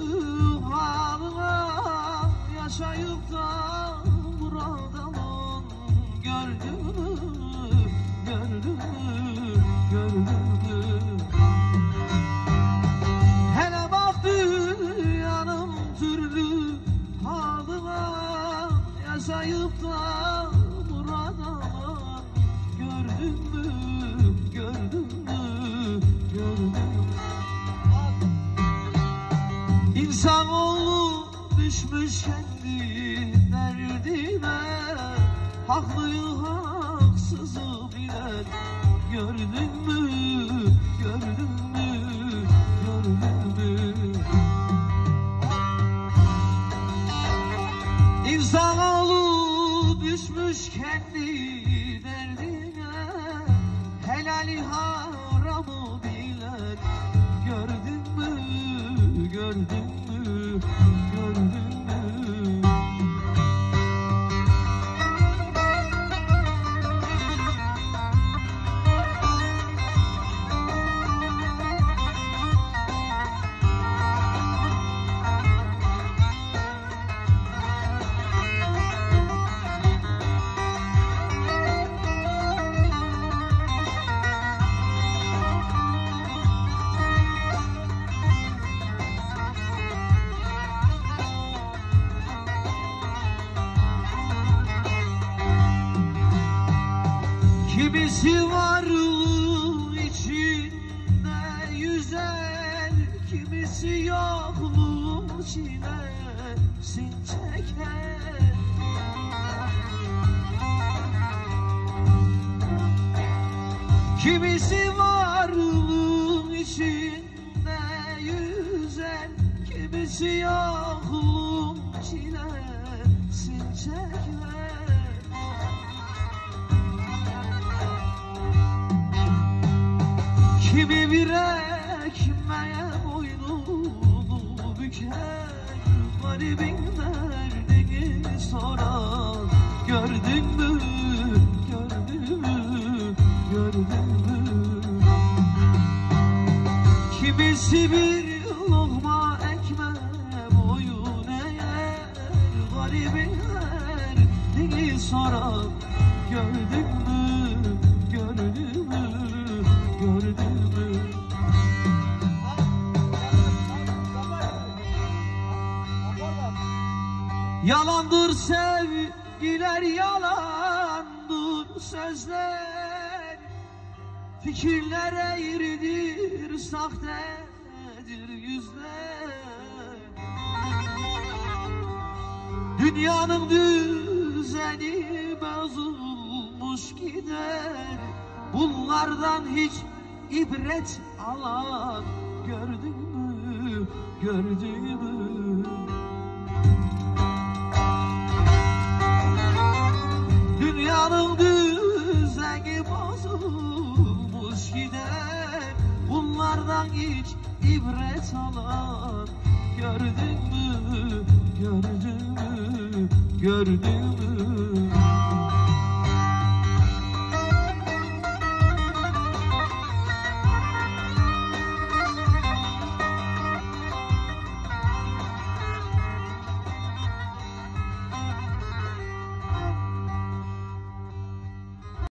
Çocuklarına yaşayıp da buradanın gördüğünü, gördüğünü, gördüğünü Hele bak dünyanın türlü halına yaşayıp da buradanın gördüğünü, gördüğünü İnsanoğlu düşmüş kendi derdine Haklıyı haksızı bilen Gördün mü, gördün mü, gördün mü? İnsanoğlu düşmüş kendi derdine Helali haramı gördün Kimisi varlığı içinde yüzer Kimisi yokluğun çilesin çeker. Kimisi varlığın Kimi bir ekmeğe boynunu büker. Garibin derdini sorar Gördün mü, gördün mü, gördün mü? Kimisi bir lokma ekmeğe boyun eğer. Garibin derdini sorar Gördün mü, gördün mü, gördün mü Yalandır sevgiler yalandır sözler. Fikirler eğridir sahtedir yüzler. Dünyanın düzeni bozulmuş gider. Bunlardan hiç ibret alan gördün mü, gördün mü? Dünyanın düzeni bozulmuş gider Bunlardan hiç ibret alan Gördün mü, gördün mü, gördün mü